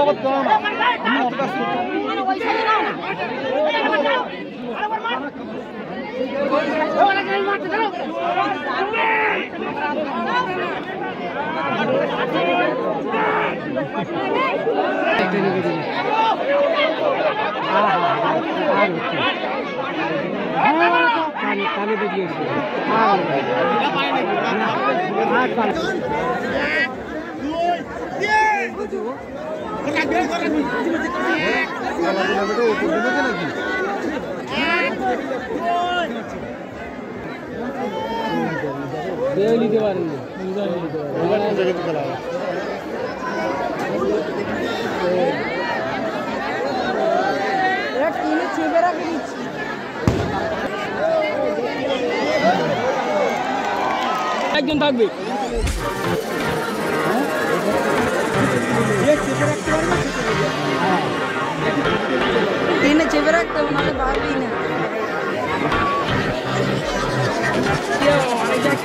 বাবদ করো না আমি অত কাজ নিতে একজন থাকবে। నిన్న చివరకు ఉన్నాను బాబీని Yo, I got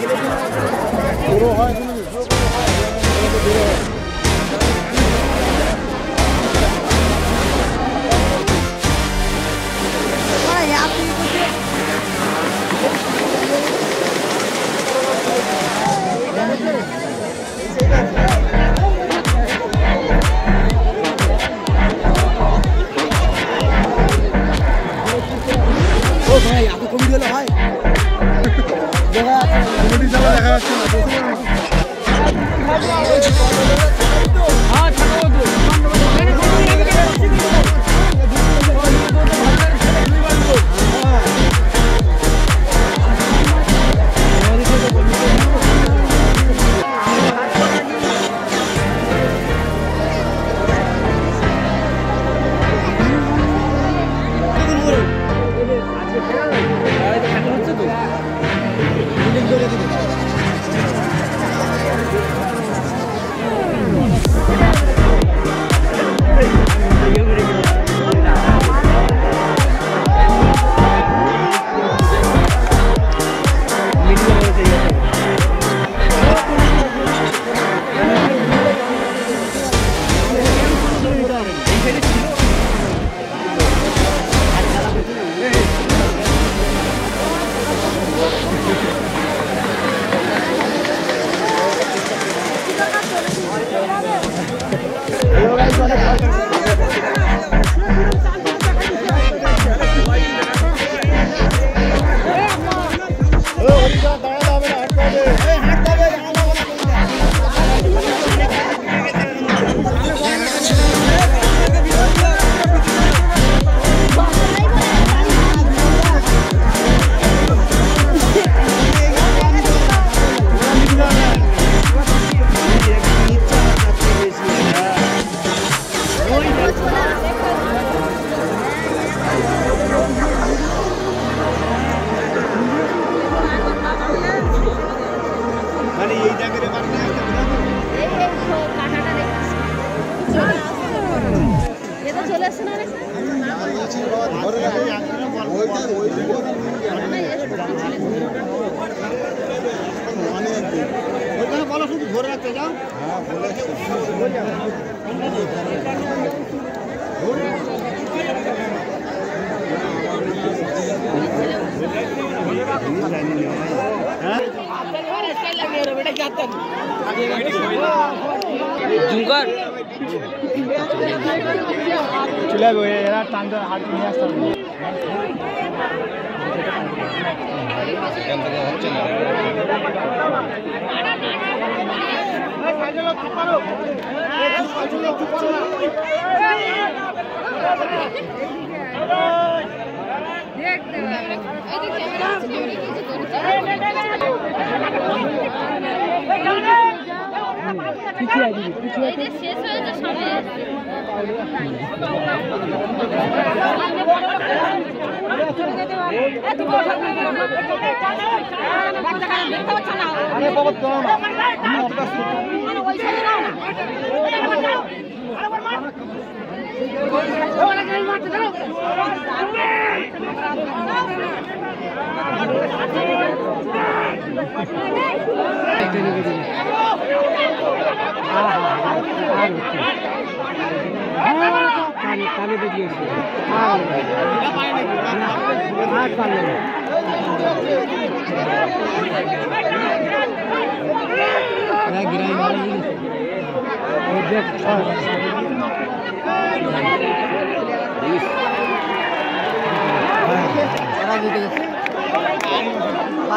ওইখানে বলো শুধু ধরে রাখতে যাও জুঙ্কার চলে যাবে এরা টানতে হাত নিয়ে আসতে হবে দেখতে হবে। এই যে ক্যামেরা আছে, ক্যামেরা কিছু পিছিয়ে দিবি পিছিয়ে এই যে শেষ হয়েছে সামনে আরে বাবদ করো না আমি অত কাজ করতে আর হচ্ছে তাহলে তো দিয়েছি আর আর পারলো না পারবে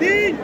तीन